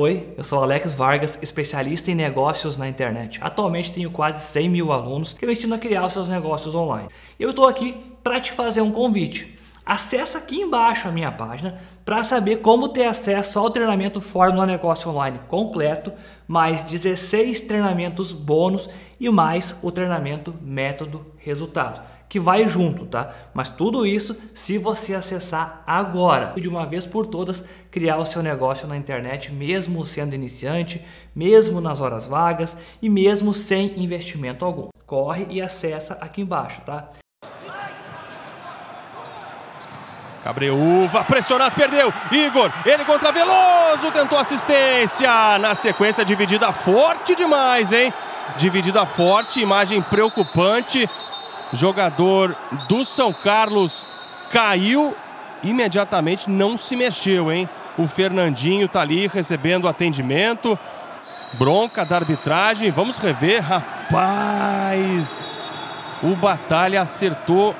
Oi, eu sou Alex Vargas, especialista em negócios na internet. Atualmente tenho quase 100 mil alunos que investindo a criar os seus negócios online. Eu estou aqui para te fazer um convite. Acesse aqui embaixo a minha página para saber como ter acesso ao treinamento Fórmula Negócio Online completo, mais 16 treinamentos bônus e mais o treinamento Método Resultado que vai junto, tá? Mas tudo isso se você acessar agora. De uma vez por todas, criar o seu negócio na internet, mesmo sendo iniciante, mesmo nas horas vagas e mesmo sem investimento algum. Corre e acessa aqui embaixo, tá? Cabreuva, pressionado, perdeu. Igor, ele contra Veloso, tentou assistência. Na sequência, dividida forte demais, hein? Dividida forte, imagem preocupante. Jogador do São Carlos caiu imediatamente, não se mexeu, hein? O Fernandinho tá ali recebendo atendimento. Bronca da arbitragem. Vamos rever. Rapaz! O Batalha acertou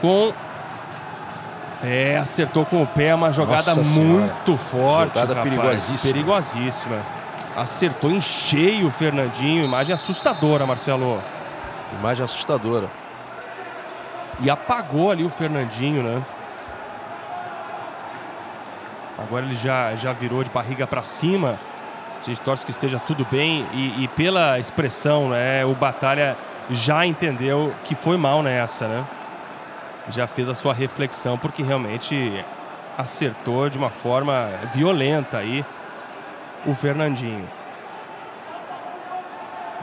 com. É, acertou com o pé. Uma jogada Nossa muito forte. Jogada rapaz, perigosíssima. perigosíssima. Acertou em cheio o Fernandinho. Imagem assustadora, Marcelo. Imagem assustadora. E apagou ali o Fernandinho, né? Agora ele já, já virou de barriga para cima. A gente torce que esteja tudo bem. E, e, pela expressão, né? O Batalha já entendeu que foi mal nessa, né? Já fez a sua reflexão, porque realmente acertou de uma forma violenta aí o Fernandinho.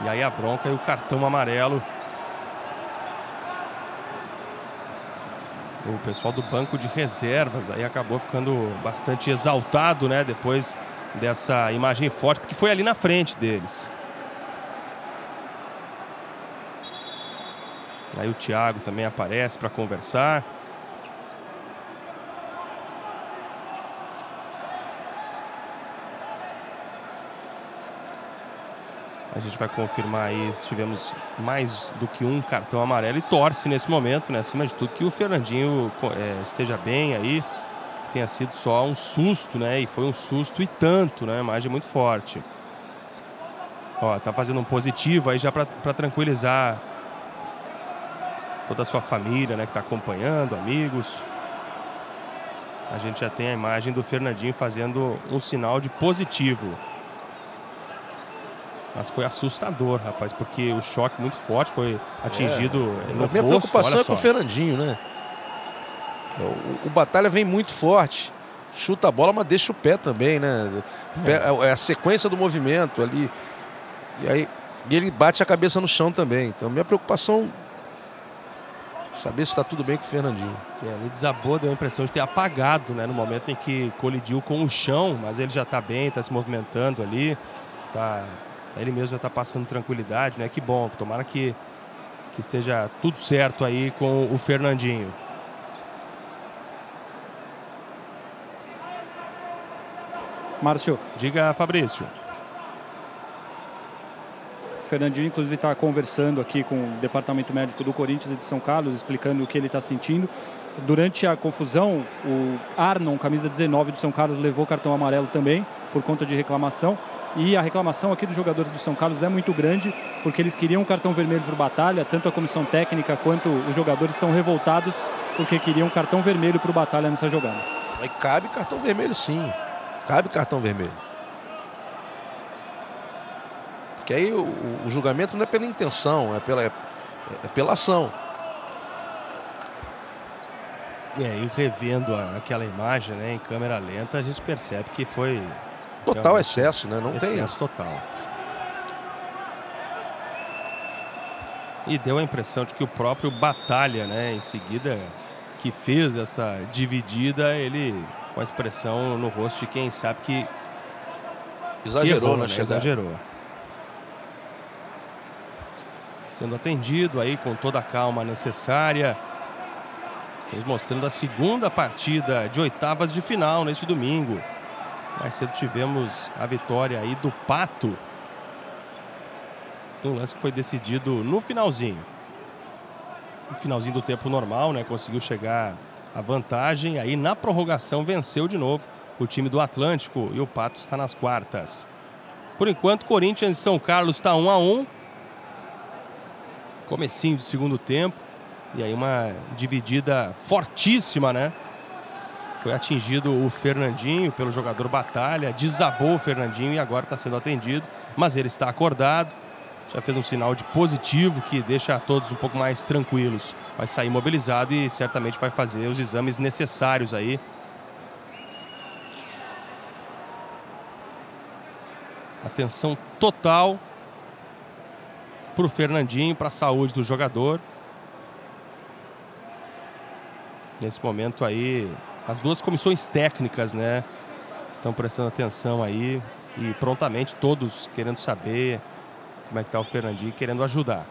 E aí a bronca e o cartão amarelo o pessoal do banco de reservas aí acabou ficando bastante exaltado, né? Depois dessa imagem forte, porque foi ali na frente deles. Aí o Thiago também aparece para conversar. A gente vai confirmar aí se tivemos mais do que um cartão amarelo e torce nesse momento, né? Acima de tudo, que o Fernandinho é, esteja bem aí, que tenha sido só um susto, né? E foi um susto e tanto, né? A imagem é muito forte. Ó, tá fazendo um positivo aí já para tranquilizar toda a sua família, né? Que tá acompanhando, amigos. A gente já tem a imagem do Fernandinho fazendo um sinal de positivo. Mas foi assustador, rapaz, porque o choque muito forte foi atingido é, no a minha rosto, preocupação é com o Fernandinho, né? O, o, Batalha vem muito forte, chuta a bola, mas deixa o pé também, né? É. é a sequência do movimento ali. E aí e ele bate a cabeça no chão também. Então, minha preocupação saber se está tudo bem com o Fernandinho. É, ele desabou, deu a impressão de ter apagado, né? No momento em que colidiu com o chão, mas ele já está bem, está se movimentando ali, está ele mesmo já está passando tranquilidade, né? Que bom, tomara que, que esteja tudo certo aí com o Fernandinho. Márcio. Diga, Fabrício. O Fernandinho, inclusive, está conversando aqui com o departamento médico do Corinthians e de São Carlos, explicando o que ele está sentindo. Durante a confusão, o Arnon, camisa 19 do São Carlos, levou cartão amarelo também, por conta de reclamação. E a reclamação aqui dos jogadores do São Carlos é muito grande, porque eles queriam um cartão vermelho o Batalha, tanto a comissão técnica quanto os jogadores estão revoltados porque queriam um cartão vermelho para o Batalha nessa jogada. Mas cabe cartão vermelho sim, cabe cartão vermelho. Porque aí o, o julgamento não é pela intenção, é pela, é, é pela ação. É, e revendo aquela imagem né, em câmera lenta, a gente percebe que foi Total excesso, né? Não excesso tem. Excesso total. E deu a impressão de que o próprio Batalha, né, em seguida, que fez essa dividida, ele com a expressão no rosto de quem sabe que. Exagerou, que errou, né? Exagerou. Sendo atendido aí com toda a calma necessária. Mostrando a segunda partida de oitavas de final neste domingo. Mais cedo tivemos a vitória aí do Pato. Um lance que foi decidido no finalzinho. No finalzinho do tempo normal, né? Conseguiu chegar à vantagem. Aí na prorrogação venceu de novo o time do Atlântico e o Pato está nas quartas. Por enquanto, Corinthians e São Carlos está 1 a 1. Comecinho de segundo tempo. E aí uma dividida fortíssima, né? Foi atingido o Fernandinho pelo jogador Batalha, desabou o Fernandinho e agora está sendo atendido, mas ele está acordado. Já fez um sinal de positivo que deixa todos um pouco mais tranquilos. Vai sair mobilizado e certamente vai fazer os exames necessários aí. Atenção total para o Fernandinho, para a saúde do jogador. Nesse momento aí, as duas comissões técnicas, né, estão prestando atenção aí e prontamente todos querendo saber como é que está o Fernandinho, querendo ajudar.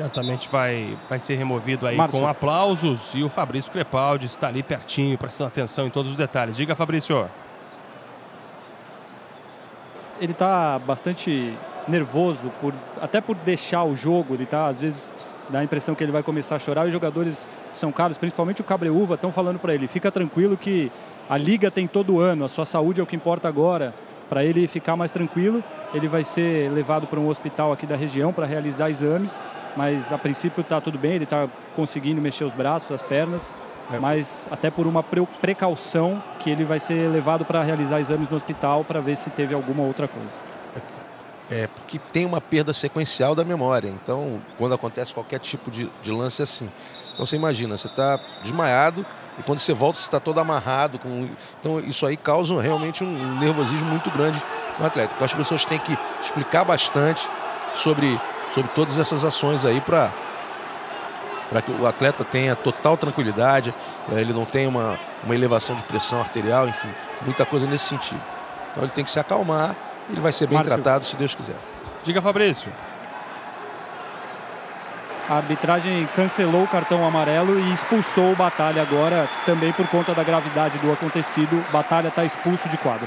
Certamente vai, vai ser removido aí Márcio. com aplausos. E o Fabrício Crepaldi está ali pertinho, prestando atenção em todos os detalhes. Diga, Fabrício. Ele está bastante nervoso, por, até por deixar o jogo. Ele está, às vezes, dá a impressão que ele vai começar a chorar. Os jogadores São Carlos, principalmente o Cabreúva, estão falando para ele: fica tranquilo que a liga tem todo ano, a sua saúde é o que importa agora. Para ele ficar mais tranquilo, ele vai ser levado para um hospital aqui da região para realizar exames mas a princípio está tudo bem, ele está conseguindo mexer os braços, as pernas, é. mas até por uma precaução que ele vai ser levado para realizar exames no hospital para ver se teve alguma outra coisa. É, porque tem uma perda sequencial da memória. Então, quando acontece qualquer tipo de, de lance assim. Então, você imagina, você está desmaiado e quando você volta, você está todo amarrado. Com... Então, isso aí causa realmente um nervosismo muito grande no atleta. Então, as pessoas têm que explicar bastante sobre sobre todas essas ações aí para para que o atleta tenha total tranquilidade, né, ele não tenha uma, uma elevação de pressão arterial, enfim, muita coisa nesse sentido. Então ele tem que se acalmar, ele vai ser bem Márcio. tratado se Deus quiser. Diga, Fabrício. A arbitragem cancelou o cartão amarelo e expulsou o Batalha agora, também por conta da gravidade do acontecido. Batalha está expulso de quadro.